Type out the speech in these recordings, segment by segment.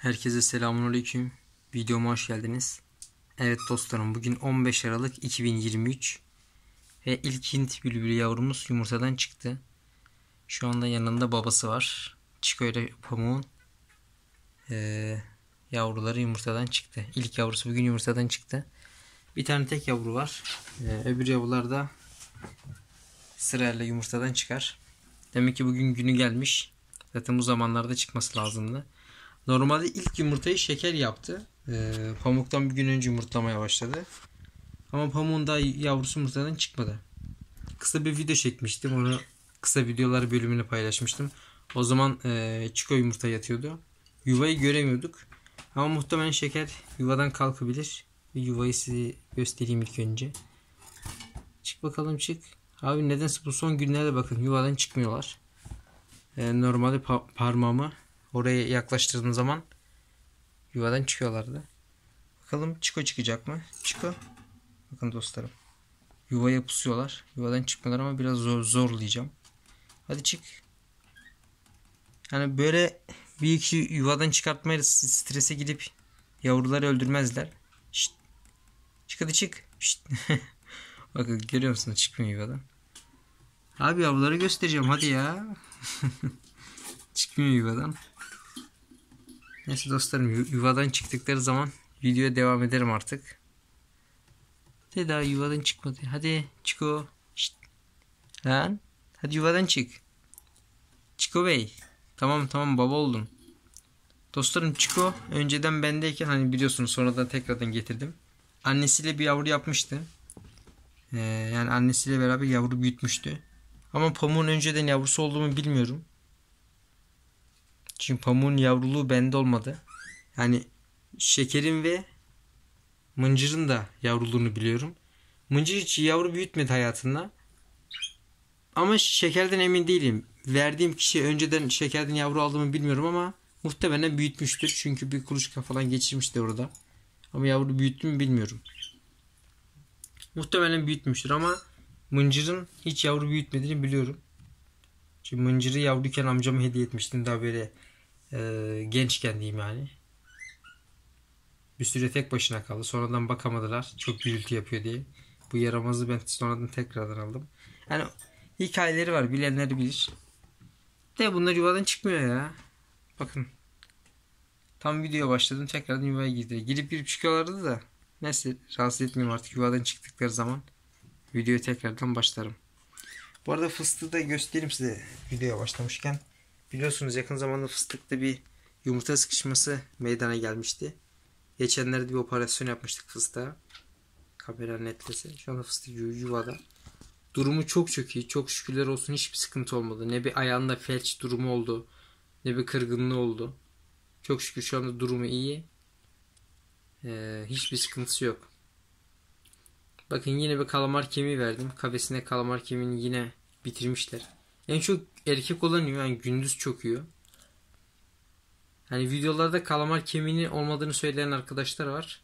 Herkese selamünaleyküm. Videoma hoş geldiniz. Evet dostlarım bugün 15 Aralık 2023 ve ilk Hint bülbülü yavrumuz yumurtadan çıktı. Şu anda yanında babası var. Çiko ile pamuğun ee, yavruları yumurtadan çıktı. İlk yavrusu bugün yumurtadan çıktı. Bir tane tek yavru var. Ee, öbür yavrular da sırayla yumurtadan çıkar. Demek ki bugün günü gelmiş. Zaten bu zamanlarda çıkması lazımdı. Normalde ilk yumurtayı şeker yaptı. Ee, pamuktan bir gün önce yumurtlamaya başladı. Ama pamuğun daha yavrusu yumurtadan çıkmadı. Kısa bir video çekmiştim. Onu kısa videolar bölümünü paylaşmıştım. O zaman e, çiko yumurta yatıyordu. Yuvayı göremiyorduk. Ama muhtemelen şeker yuvadan kalkabilir. Bir yuvayı size göstereyim ilk önce. Çık bakalım çık. Abi nedense bu son günlerde bakın yuvadan çıkmıyorlar. Ee, normalde pa- parmağımı oraya yaklaştırdığım zaman yuvadan çıkıyorlardı. Bakalım Çiko çıkacak mı? Çiko. Bakın dostlarım. Yuvaya pusuyorlar. Yuvadan çıkmıyorlar ama biraz zor zorlayacağım. Hadi çık. Yani böyle bir iki yuvadan çıkartmayla strese gidip yavruları öldürmezler. Şşt. Çık hadi çık. Bakın görüyor musunuz çıkmıyor yuvadan. Abi yavruları göstereceğim hadi ya. çıkmıyor yuvadan. Neyse dostlarım yuvadan çıktıkları zaman videoya devam ederim artık. De daha yuvadan çıkmadı. Hadi Çiko. Şşt. Lan. Hadi yuvadan çık. Çiko Bey. Tamam tamam baba oldun. Dostlarım Çiko önceden bendeyken hani biliyorsunuz sonradan tekrardan getirdim. Annesiyle bir yavru yapmıştı. Ee, yani annesiyle beraber yavru büyütmüştü. Ama pamuğun önceden yavrusu olduğumu bilmiyorum. Çünkü pamuğun yavruluğu bende olmadı. Yani şekerin ve mıncırın da yavruluğunu biliyorum. Mıncır hiç yavru büyütmedi hayatında. Ama şekerden emin değilim. Verdiğim kişi önceden şekerden yavru aldığımı bilmiyorum ama muhtemelen büyütmüştür. Çünkü bir kuluçka falan geçirmişti orada. Ama yavru büyüttü mü bilmiyorum. Muhtemelen büyütmüştür ama mıncırın hiç yavru büyütmediğini biliyorum. Çünkü mıncırı yavruyken amcama hediye etmiştim daha böyle e, gençken diyeyim yani. Bir süre tek başına kaldı. Sonradan bakamadılar. Çok gürültü yapıyor diye. Bu yaramazı ben sonradan tekrardan aldım. Yani hikayeleri var. Bilenleri bilir. De bunlar yuvadan çıkmıyor ya. Bakın. Tam videoya başladım. Tekrardan yuvaya girdi. Girip girip çıkıyorlardı da. Neyse rahatsız etmeyeyim artık yuvadan çıktıkları zaman. Videoya tekrardan başlarım. Bu arada fıstığı da göstereyim size videoya başlamışken. Biliyorsunuz yakın zamanda fıstıkta bir yumurta sıkışması meydana gelmişti. Geçenlerde bir operasyon yapmıştık fıstığa. Kamera netlese. Şu anda fıstık yuvada. Durumu çok çok iyi. Çok şükürler olsun hiçbir sıkıntı olmadı. Ne bir ayağında felç durumu oldu. Ne bir kırgınlığı oldu. Çok şükür şu anda durumu iyi. Ee, hiçbir sıkıntısı yok. Bakın yine bir kalamar kemiği verdim. Kafesine kalamar kemiğini yine bitirmişler. En çok erkek olan yani gündüz çok yiyor. Hani videolarda kalamar kemiğini olmadığını söyleyen arkadaşlar var.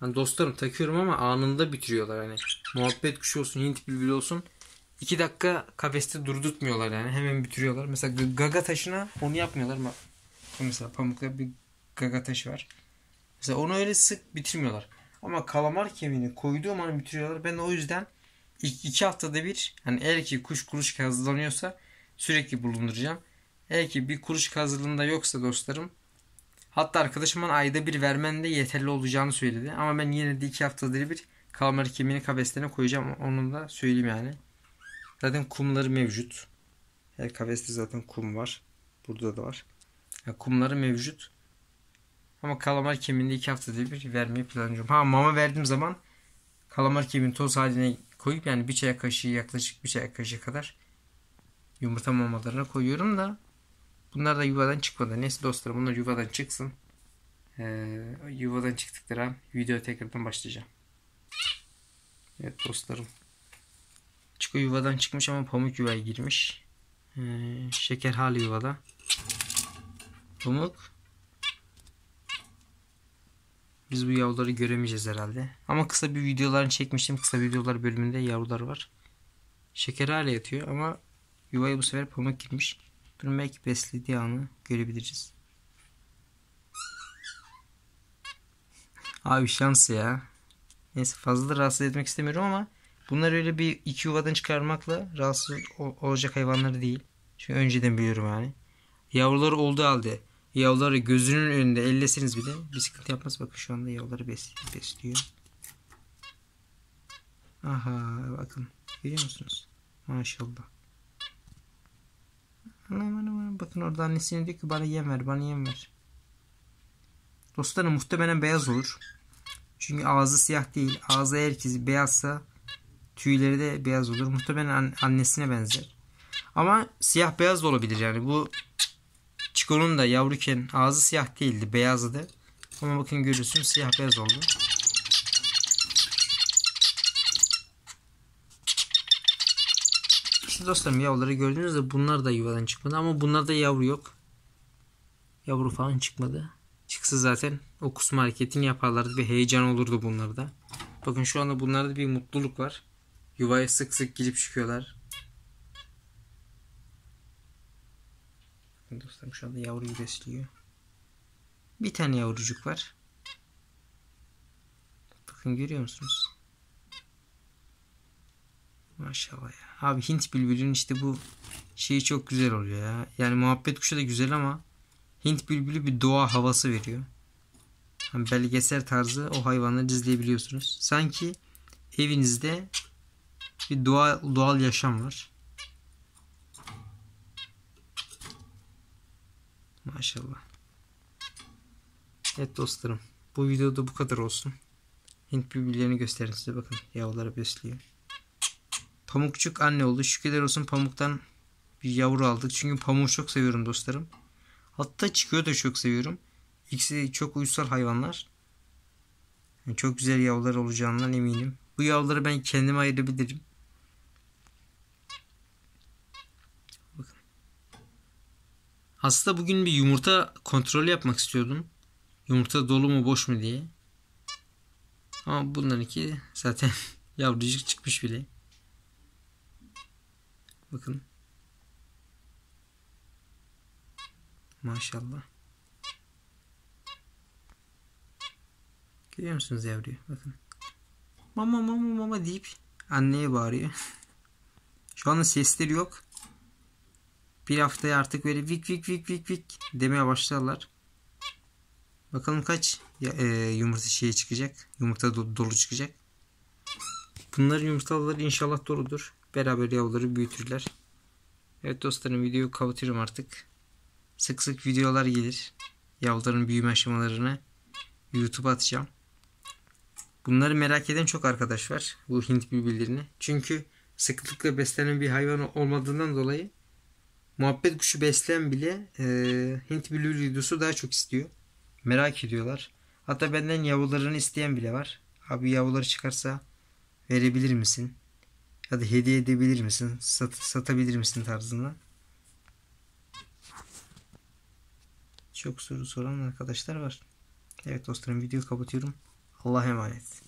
Hani dostlarım takıyorum ama anında bitiriyorlar hani. Muhabbet kuşu olsun, Hint bülbülü olsun. 2 dakika kafeste durdurtmuyorlar yani. Hemen bitiriyorlar. Mesela gaga taşına onu yapmıyorlar. Mesela pamukta bir gaga taşı var. Mesela onu öyle sık bitirmiyorlar. Ama kalamar kemiğini koyduğum an bitiriyorlar. Ben o yüzden iki, haftada bir hani eğer ki kuş kuluçka hazırlanıyorsa sürekli bulunduracağım. Eğer ki bir kuluçka hazırlığında yoksa dostlarım hatta arkadaşımın ayda bir vermen de yeterli olacağını söyledi. Ama ben yine de iki haftada bir kalamar kemiğini kafeslerine koyacağım. Onu da söyleyeyim yani. Zaten kumları mevcut. Her kafeste zaten kum var. Burada da var. Yani kumları mevcut. Ama kalamar kemiğini iki haftada bir vermeyi planlıyorum. Ha mama verdiğim zaman kalamar kemiğini toz haline koyup yani bir çay kaşığı yaklaşık bir çay kaşığı kadar yumurta mamalarına koyuyorum da bunlar da yuvadan çıkmadı. Neyse dostlarım bunlar yuvadan çıksın. Ee, yuvadan çıktıkları an video tekrardan başlayacağım. Evet dostlarım. Çiko yuvadan çıkmış ama pamuk yuvaya girmiş. Ee, şeker hali yuvada. Pamuk biz bu yavruları göremeyeceğiz herhalde. Ama kısa bir videolarını çekmiştim. Kısa videolar bölümünde yavrular var. Şeker hala yatıyor ama yuvaya bu sefer pamuk girmiş. Bunun belki beslediği anı görebiliriz. Abi şans ya. Neyse fazla da rahatsız etmek istemiyorum ama bunlar öyle bir iki yuvadan çıkarmakla rahatsız ol- olacak hayvanları değil. Çünkü önceden biliyorum yani. Yavruları olduğu halde yavruları gözünün önünde elleseniz bile bir sıkıntı yapmaz. Bakın şu anda yavruları bes besliyor. Aha bakın görüyor musunuz? Maşallah. Anam anam. Bakın orada annesine diyor ki bana yem ver bana yem ver. Dostlarım muhtemelen beyaz olur. Çünkü ağzı siyah değil. Ağzı herkesi beyazsa tüyleri de beyaz olur. Muhtemelen an- annesine benzer. Ama siyah beyaz da olabilir yani. Bu Çikol'un da yavruken ağzı siyah değildi. Beyazdı. Ama bakın görüyorsunuz siyah beyaz oldu. İşte dostlarım yavruları gördüğünüzde bunlar da yuvadan çıkmadı ama bunlarda yavru yok. Yavru falan çıkmadı. Çıksa zaten o kusma hareketini yaparlardı. Bir heyecan olurdu bunlarda. Bakın şu anda bunlarda bir mutluluk var. Yuvaya sık sık girip çıkıyorlar. Bakın dostlarım şu anda yavruyu besliyor. Bir tane yavrucuk var. Bakın görüyor musunuz? Maşallah ya. Abi Hint bülbülün işte bu şeyi çok güzel oluyor ya. Yani muhabbet kuşu da güzel ama Hint bülbülü bir doğa havası veriyor. Hani belgesel tarzı o hayvanları izleyebiliyorsunuz. Sanki evinizde bir doğal, doğal yaşam var. Maşallah. Evet dostlarım. Bu videoda bu kadar olsun. Hint bülbüllerini gösterin size bakın. Yavruları besliyor. Pamukçuk anne oldu. Şükürler olsun pamuktan bir yavru aldık. Çünkü pamuğu çok seviyorum dostlarım. Hatta çıkıyor da çok seviyorum. İkisi çok uysal hayvanlar. Yani çok güzel yavrular olacağından eminim. Bu yavruları ben kendime ayırabilirim. Aslında bugün bir yumurta kontrolü yapmak istiyordum. Yumurta dolu mu boş mu diye. Ama bunlarınki zaten yavrucuk çıkmış bile. Bakın. Maşallah. Görüyor musunuz yavruyu? Bakın. Mama mama mama deyip anneye bağırıyor. Şu anda sesleri yok. Bir haftaya artık böyle vik vik vik vik vik demeye başlarlar. Bakalım kaç e, yumurta şeye çıkacak. Yumurta do- dolu çıkacak. Bunların yumurtaları inşallah doludur. Beraber yavruları büyütürler. Evet dostlarım videoyu kapatıyorum artık. Sık sık videolar gelir. Yavruların büyüme aşamalarını YouTube'a atacağım. Bunları merak eden çok arkadaş var. Bu Hint bülbüllerini. Çünkü sıklıkla beslenen bir hayvan olmadığından dolayı muhabbet kuşu besleyen bile e, Hint bülbül videosu daha çok istiyor. Merak ediyorlar. Hatta benden yavrularını isteyen bile var. Abi yavruları çıkarsa verebilir misin? Ya da hediye edebilir misin? Sat, satabilir misin tarzında. Çok soru soran arkadaşlar var. Evet dostlarım videoyu kapatıyorum. Allah'a emanet.